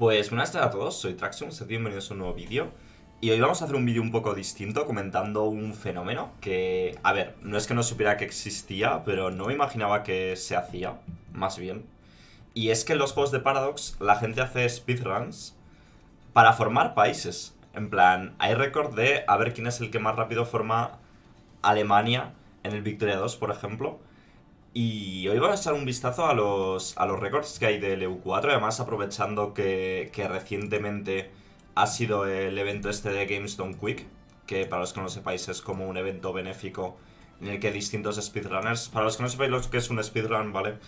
Pues buenas tardes a todos, soy Traxion, sed bienvenidos a un nuevo vídeo. Y hoy vamos a hacer un vídeo un poco distinto comentando un fenómeno que, a ver, no es que no supiera que existía, pero no me imaginaba que se hacía, más bien. Y es que en los juegos de Paradox la gente hace speedruns para formar países. En plan, hay récord de a ver quién es el que más rápido forma Alemania en el Victoria 2, por ejemplo. Y hoy vamos a echar un vistazo a los, a los récords que hay del EU4, además aprovechando que, que recientemente ha sido el evento este de Games Done Quick, que para los que no lo sepáis es como un evento benéfico en el que distintos speedrunners, para los que no sepáis lo que es un speedrun, ¿vale?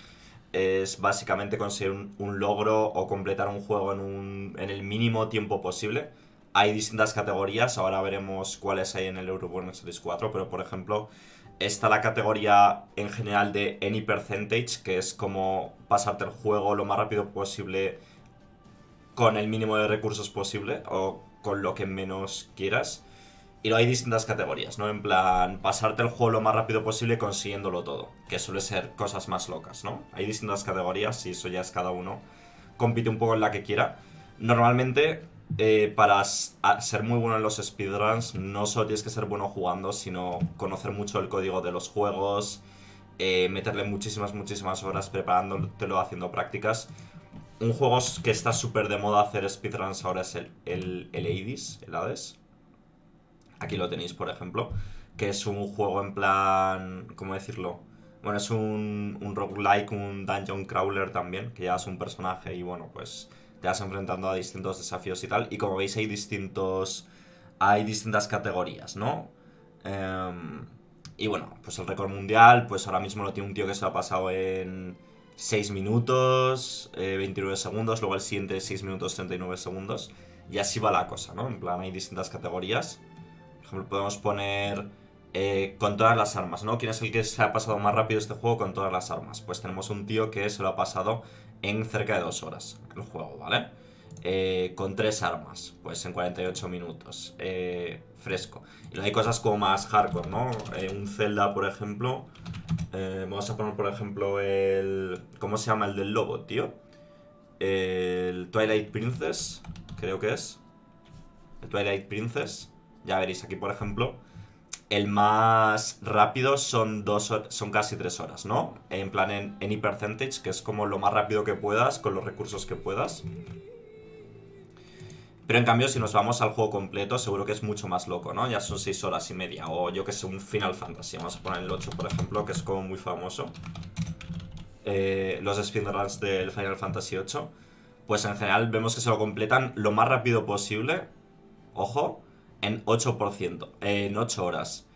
Es básicamente conseguir un, logro o completar un juego en, un, en el mínimo tiempo posible. Hay distintas categorías, ahora veremos cuáles hay en el Euroborn Series 4, pero por ejemplo está la categoría en general de Any Percentage, que es como pasarte el juego lo más rápido posible con el mínimo de recursos posible o con lo que menos quieras. Y luego hay distintas categorías, ¿no? En plan, pasarte el juego lo más rápido posible consiguiéndolo todo, que suele ser cosas más locas, ¿no? Hay distintas categorías y eso ya es cada uno. Compite un poco en la que quiera. Normalmente eh, para ser muy bueno en los speedruns no solo tienes que ser bueno jugando, sino conocer mucho el código de los juegos, eh, meterle muchísimas, muchísimas horas preparándotelo, haciendo prácticas. Un juego que está súper de moda hacer speedruns ahora es el, el, el el Hades. Aquí lo tenéis, por ejemplo. Que es un juego en plan... ¿Cómo decirlo? Bueno, es un, un roguelike, un dungeon crawler también, que ya es un personaje y bueno, pues te vas enfrentando a distintos desafíos y tal. Y como veis hay distintos... Hay distintas categorías, ¿no? Em, y bueno, pues el récord mundial, pues ahora mismo lo tiene un tío que se lo ha pasado en 6 minutos, 29 eh, segundos, luego el siguiente 6 minutos 39 segundos. Y así va la cosa, ¿no? En plan, hay distintas categorías. Por ejemplo, podemos poner eh, con todas las armas, ¿no? ¿Quién es el que se ha pasado más rápido este juego con todas las armas? Pues tenemos un tío que se lo ha pasado en cerca de dos horas el juego, ¿vale? Eh, con tres armas, pues en 48 minutos, eh, fresco. Y hay cosas como más hardcore, ¿no? Eh, un Zelda, por ejemplo. vamos a poner, por ejemplo, el... ¿Cómo se llama el del lobo, tío? El Twilight Princess, creo que es. El Twilight Princess. Ya veréis aquí, por ejemplo el más rápido son dos son casi tres horas, ¿no? En plan en any percentage, que es como lo más rápido que puedas con los recursos que puedas. Pero en cambio, si nos vamos al juego completo, seguro que es mucho más loco, ¿no? Ya son seis horas y media. O yo que sé, un Final Fantasy. Vamos a poner el 8, por ejemplo, que es como muy famoso. Eh, los speedruns del Final Fantasy 8. Pues en general vemos que se lo completan lo más rápido posible. Ojo en 8%, en 8 horas.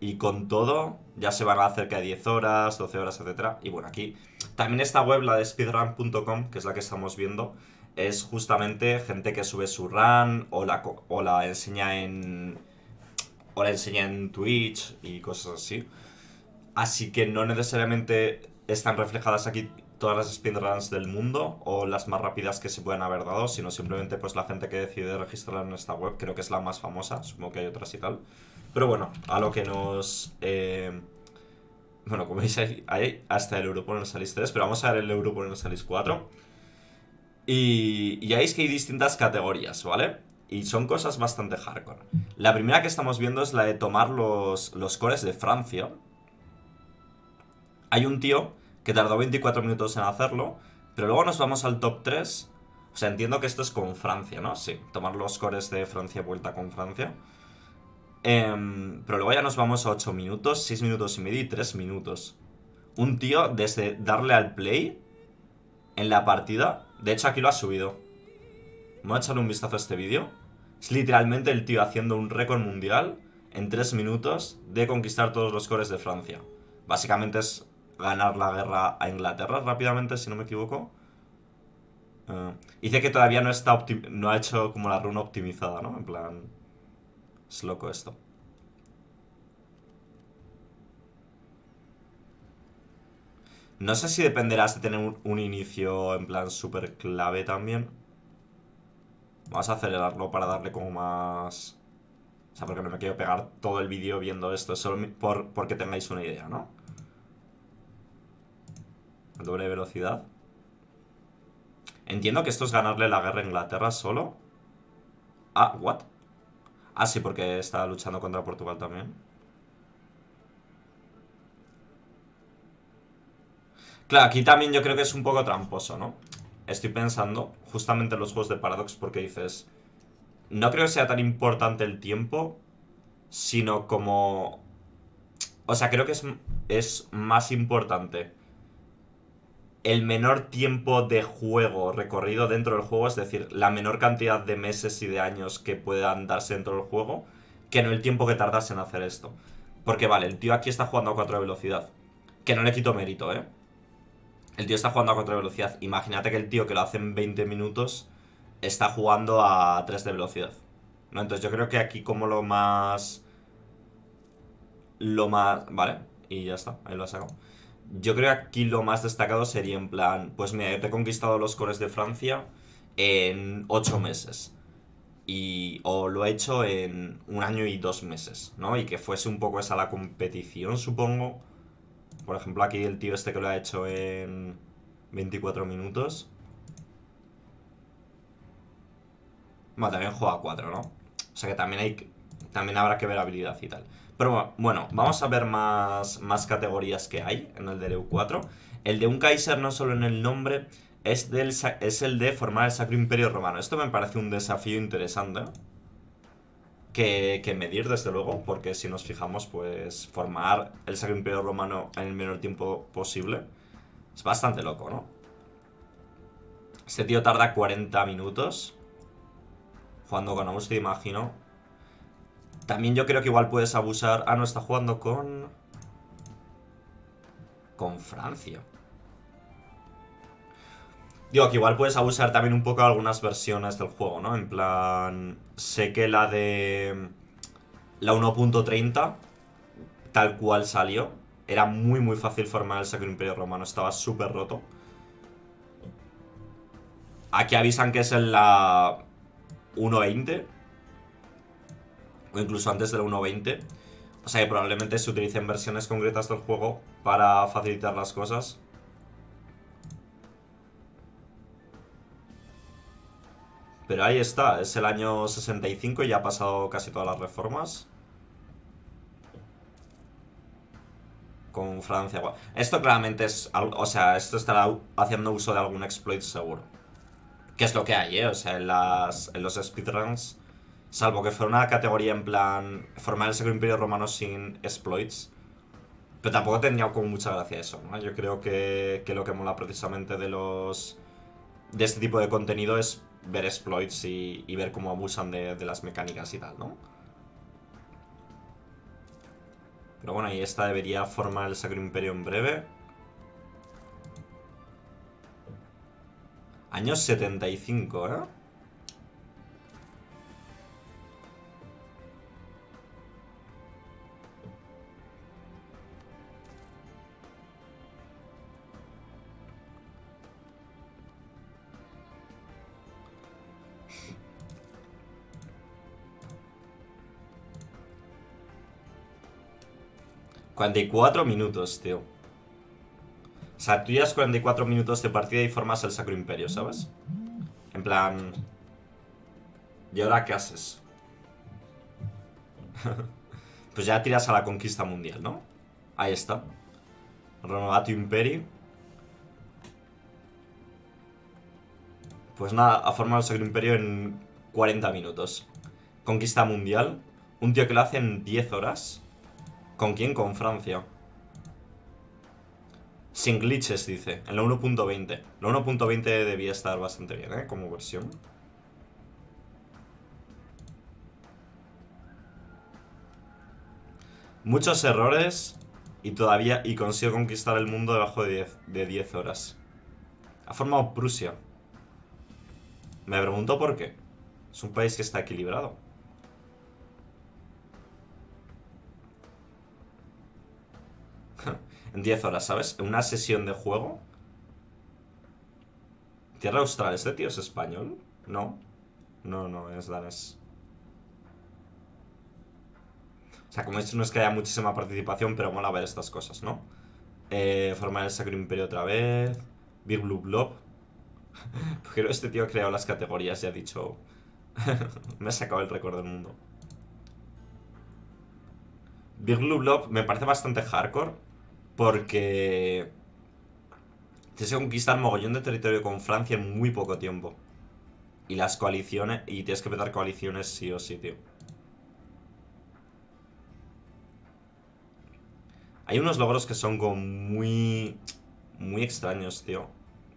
Y con todo, ya se van a cerca de 10 horas, 12 horas, etc. Y bueno, aquí también esta web, la de speedrun.com, que es la que estamos viendo, es justamente gente que sube su run o la, o la enseña en. o la enseña en Twitch y cosas así. Así que no necesariamente están reflejadas aquí todas las speedruns del mundo o las más rápidas que se pueden haber dado, sino simplemente pues la gente que decide registrar en esta web, creo que es la más famosa, supongo que hay otras y tal. Pero bueno, a lo que nos... Eh, bueno, como veis, hay, hasta el Europol en Salis 3, pero vamos a ver el Europol en Salis 4. Y, y ya veis que hay distintas categorías, ¿vale? Y son cosas bastante hardcore. La primera que estamos viendo es la de tomar los, los cores de Francia. Hay un tío que tardó 24 minutos en hacerlo, pero luego nos vamos al top 3. O sea, entiendo que esto es con Francia, ¿no? Sí, tomar los cores de Francia vuelta con Francia. Em, pero luego ya nos vamos a 8 minutos, 6 minutos y medio y 3 minutos. Un tío, desde darle al play en la partida, de hecho aquí lo ha subido. Vamos a echarle un vistazo a este vídeo. Es literalmente el tío haciendo un récord mundial en 3 minutos de conquistar todos los cores de Francia. Básicamente es ganar la guerra a Inglaterra rápidamente, si no me equivoco. Uh, dice que todavía no está no ha hecho como la runa optimizada, ¿no? En plan... Es loco esto. No sé si dependerás de tener un, un inicio en plan súper clave también. Vamos a acelerarlo para darle como más... O sea, porque no me quiero pegar todo el vídeo viendo esto, solo por, porque tengáis una idea, ¿no? Doble velocidad. Entiendo que esto es ganarle la guerra a Inglaterra solo. Ah, ¿what? Ah, sí, porque está luchando contra Portugal también. Claro, aquí también yo creo que es un poco tramposo, ¿no? Estoy pensando justamente en los juegos de Paradox porque dices... No creo que sea tan importante el tiempo, sino como... O sea, creo que es, es más importante el menor tiempo de juego recorrido dentro del juego, es decir, la menor cantidad de meses y de años que puedan darse dentro del juego, que no el tiempo que tardas en hacer esto. Porque vale, el tío aquí está jugando a 4 de velocidad. Que no le quito mérito, ¿eh? El tío está jugando a 4 de velocidad. Imagínate que el tío que lo hace en 20 minutos está jugando a 3 de velocidad. ¿No? Entonces yo creo que aquí como lo más... Lo más... Vale, y ya está, ahí lo he sacado. Yo creo que aquí lo más destacado sería en plan, pues mira, he conquistado los cores de Francia en 8 meses. Y, o lo he hecho en un año y dos meses, ¿no? Y que fuese un poco esa la competición, supongo. Por ejemplo, aquí el tío este que lo ha hecho en 24 minutos. Bueno, también juega 4, ¿no? O sea que también hay también habrá que ver habilidad y tal. Pero bueno, vamos a ver más, más categorías que hay en el de EU4. El de un Kaiser no solo en el nombre, es, del, es el de formar el Sacro Imperio Romano. Esto me parece un desafío interesante que, que, medir, desde luego, porque si nos fijamos, pues formar el Sacro Imperio Romano en el menor tiempo posible es bastante loco, ¿no? Este tío tarda 40 minutos jugando con Austria, imagino. También yo creo que igual puedes abusar... Ah, no, está jugando con... Con Francia. Digo que igual puedes abusar también un poco de algunas versiones del juego, ¿no? En plan... Sé que la de... La 1.30, tal cual salió, era muy muy fácil formar el Sacro Imperio Romano. Estaba súper roto. Aquí avisan que es en la 1.20 o incluso antes de la 1.20. O sea que probablemente se utilicen versiones concretas del juego para facilitar las cosas. Pero ahí está, es el año 65 y ya ha pasado casi todas las reformas. Con Francia. Esto claramente es... O sea, esto estará haciendo uso de algún exploit seguro. Que es lo que hay, ¿eh? O sea, en, las, en los speedruns Salvo que fuera una categoría en plan formar el Sacro Imperio Romano sin exploits. Pero tampoco tendría como mucha gracia eso, ¿no? Yo creo que, lo que mola precisamente de los... De este tipo de contenido es ver exploits y, ver cómo abusan de, de, las mecánicas y tal, ¿no? Pero bueno, ahí esta debería formar el Sacro Imperio en breve. Años 75, ¿eh? 44 minutos, tío. O sea, tú ya 44 minutos de partida y formas el Sacro Imperio, ¿sabes? En plan... ¿Y ahora qué haces? pues ya tiras a la conquista mundial, ¿no? Ahí está. Renovato Imperi. Pues nada, ha formado el Sacro Imperio en 40 minutos. Conquista mundial. Un tío que lo hace en 10 horas. ¿Con quién? Con Francia. Sin glitches, dice. En la 1.20. La 1.20 debía estar bastante bien, ¿eh? Como versión. Muchos errores y todavía y consigo conquistar el mundo debajo de 10, de 10 horas. Ha formado Prusia. Me pregunto por qué. Es un país que está equilibrado. En 10 horas, ¿sabes? En una sesión de juego. Tierra Austral, ¿este tío es español? No. No, no, es danés. O sea, como he dicho, no es que haya muchísima participación, pero mola ver estas cosas, ¿no? Eh, formar el Sacro Imperio otra vez. Big Blue Blob. Porque este tío ha creado las categorías y ha dicho... me ha sacado el récord del mundo. Big Blue Blob me parece bastante hardcore. Porque... Tienes que conquistar mogollón de territorio con Francia en muy poco tiempo. Y las coaliciones... Y tienes que petar coaliciones sí o sí, tío. Hay unos logros que son como muy... Muy extraños, tío.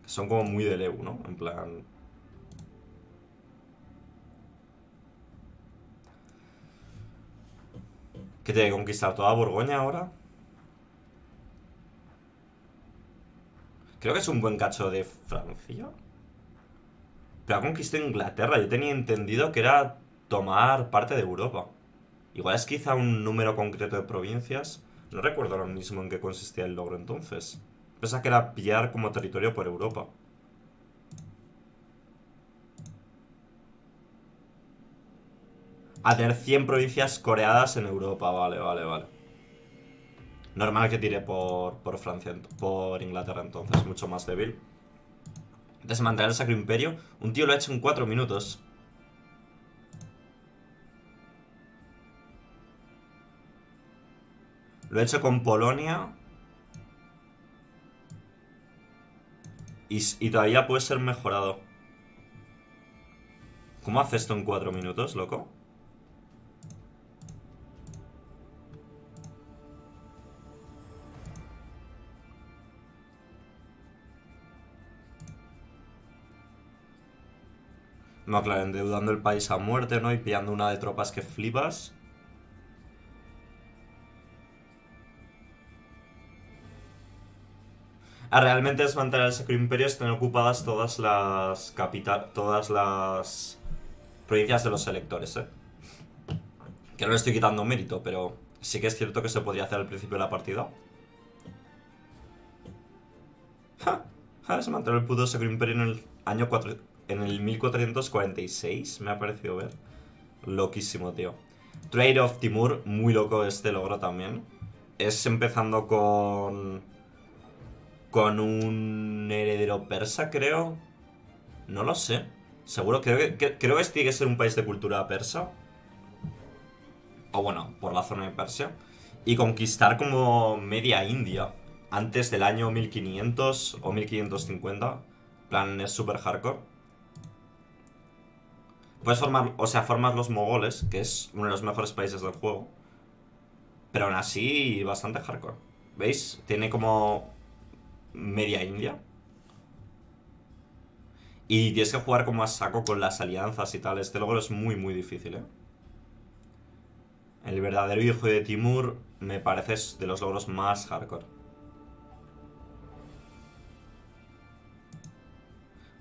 Que son como muy de Leu, ¿no? En plan... ¿Que tiene que conquistar toda Borgoña ahora? Creo que es un buen cacho de Francia. Pero ha conquistado Inglaterra. Yo tenía entendido que era tomar parte de Europa. Igual es quizá un número concreto de provincias. No recuerdo ahora mismo en qué consistía el logro entonces. Pensaba que era pillar como territorio por Europa. A tener 100 provincias coreadas en Europa, vale, vale, vale. Normal que tire por, por Francia, por Inglaterra entonces, mucho más débil. Desmantelar el Sacro Imperio. Un tío lo ha hecho en 4 minutos. Lo he hecho con Polonia. Y, todavía puede ser mejorado. ¿Cómo hace esto en 4 minutos, loco? No, claro, endeudando el país a muerte, ¿no? Y pillando una de tropas que flipas. Ah, realmente desmantelar el Sacro Imperio están ocupadas todas las capital, todas las provincias de los electores, ¿eh? Que no le estoy quitando mérito, pero sí que es cierto que se podría hacer al principio de la partida. Ja, ja, desmantelar el puto Sacro Imperio en el año 4, en el 1446, me ha parecido ver. Loquísimo, tío. Trade of Timur, muy loco este logro también. Es empezando con con un heredero persa, creo. No lo sé. Seguro, creo que, creo que este tiene que ser un país de cultura persa. O bueno, por la zona de Persia. Y conquistar como media India. Antes del año 1500 o 1550. plan, es super hardcore. Puedes formar, o sea, formas los mogoles, que es uno de los mejores países del juego. Pero aún así, bastante hardcore. ¿Veis? Tiene como media India. Y tienes que jugar como a saco con las alianzas y tal. Este logro es muy, muy difícil, ¿eh? El verdadero hijo de Timur me parece de los logros más hardcore.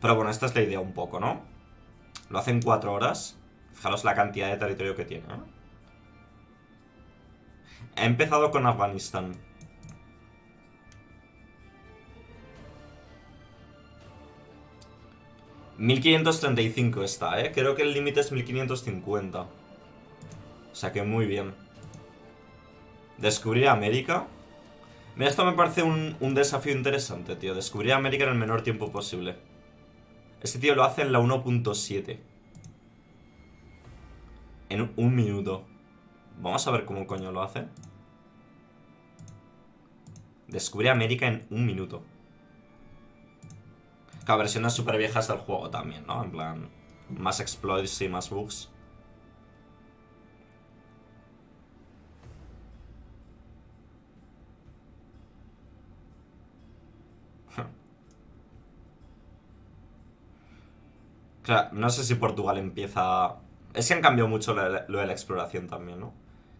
Pero bueno, esta es la idea un poco, ¿no? Lo hacen cuatro horas. Fijaros la cantidad de territorio que tiene, ¿eh? He empezado con Afganistán. 1535 está, ¿eh? Creo que el límite es 1550. O sea que muy bien. Descubrir América. Mira, esto me parece un, desafío interesante, tío. Descubrir América en el menor tiempo posible. Este tío lo hace en la 1.7. En un minuto. Vamos a ver cómo coño lo hace. Descubre América en un minuto. Claro, versiones súper viejas del juego también, ¿no? En plan, más exploits y más bugs. Claro, no sé si Portugal empieza... Es que han cambiado mucho lo de la exploración también, ¿no?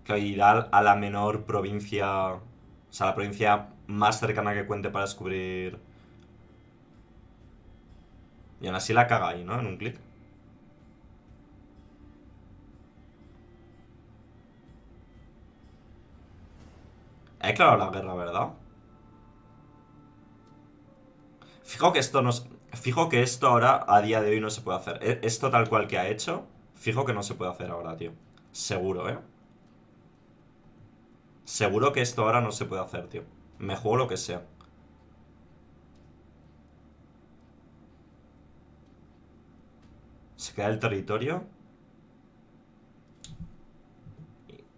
Que irá a la menor provincia... O sea, la provincia más cercana que cuente para descubrir y aún así la caga ahí, ¿no? En un clic. He declarado la guerra, ¿verdad? Fijo que esto no... Fijo que esto ahora, a día de hoy, no se puede hacer. E, esto tal cual que ha hecho, fijo que no se puede hacer ahora, tío. Seguro, ¿eh? Seguro que esto ahora no se puede hacer, tío. Me juego lo que sea. Se queda el territorio.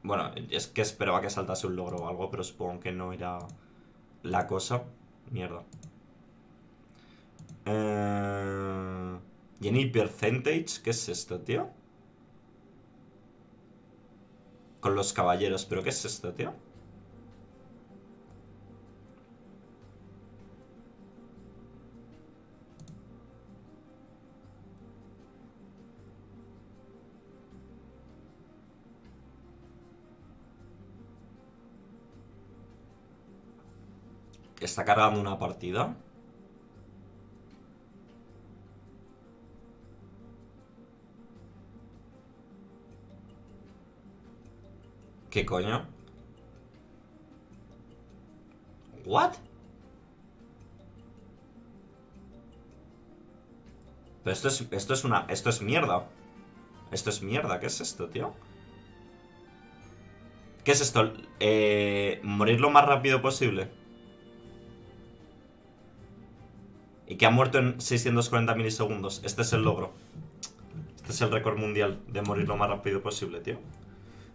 Bueno, es que esperaba que saltase un logro o algo, pero supongo que no era la cosa. Mierda. Eh... Jenny Percentage, ¿qué es esto, tío? Con los caballeros, ¿pero qué es esto, tío? Está cargando una partida. ¿Qué coño? ¿What? Pero esto es, esto es una... Esto es mierda. Esto es mierda. ¿Qué es esto, tío? ¿Qué es esto? Eh, morir lo más rápido posible. Y que ha muerto en 640 milisegundos. Este es el logro. Este es el récord mundial de morir lo más rápido posible, tío.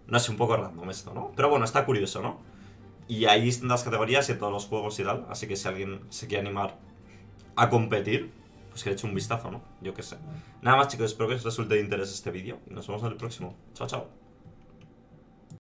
No es un poco random esto, ¿no? Pero bueno, está curioso, ¿no? Y hay distintas categorías y todos los juegos y tal. Así que si alguien se quiere animar a competir, pues que le eche un vistazo, ¿no? Yo qué sé. Nada más, chicos, espero que os resulte de interés este vídeo. Y nos vemos en el próximo. Chao, chao.